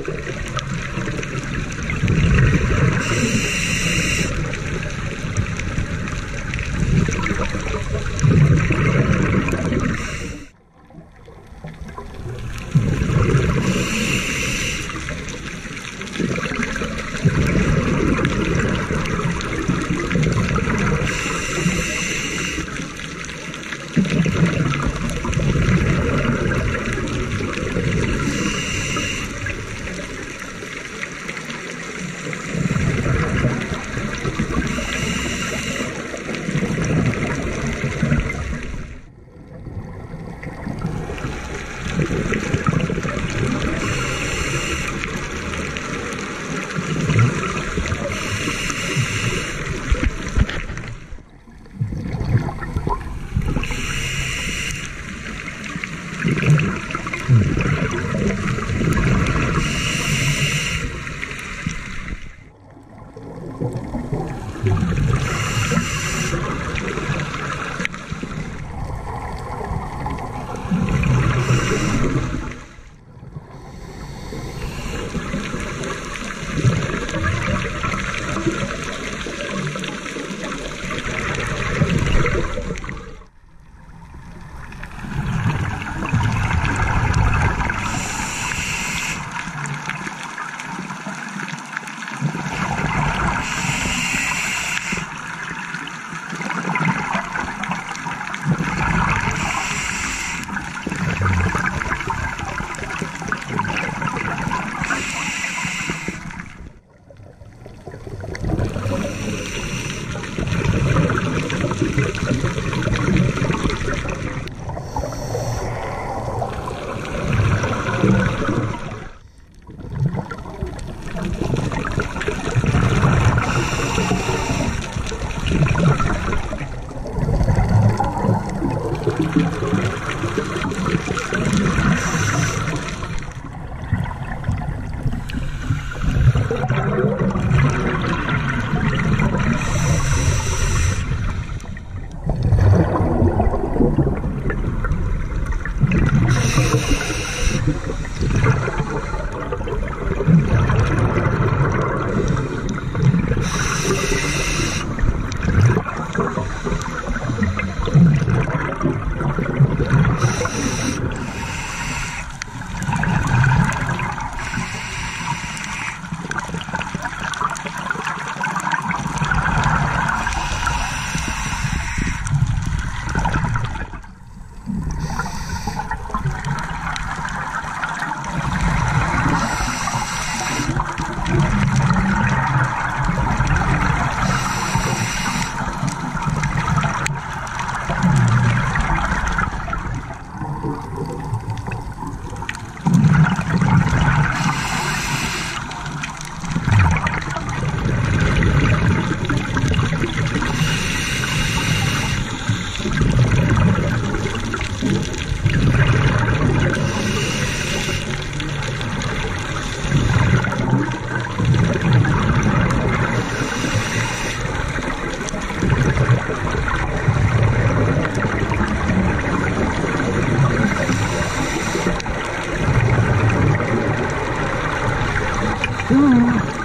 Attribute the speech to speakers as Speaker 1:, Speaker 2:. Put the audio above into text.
Speaker 1: Thank you. Gracias.
Speaker 2: Thank you. Ooh.